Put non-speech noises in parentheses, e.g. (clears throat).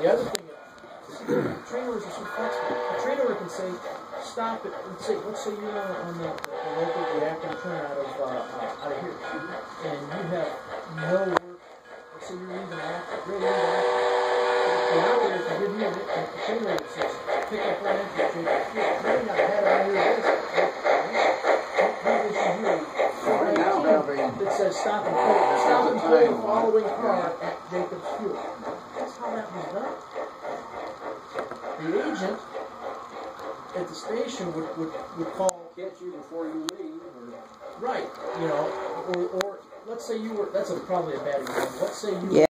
The other thing, (clears throat) trainers are so flexible. A trainer can say, stop it. Let's say, let's say you're on, the, the local reacting turn out of uh, uh, out of here, and you have no work. Let's say you're leaving after, you're leaving after. You're out there to give you a, a trainer says, pick up one entry, take it. You may not have it on your list. Maybe issue here. Right now, having- That says stop and pull, stop and pull the following car at Jacobs The agent at the station would, would, would call, Catch you before you leave, or? Right, you know, or, or, let's say you were, that's a, probably a bad example, let's say you were Yeah.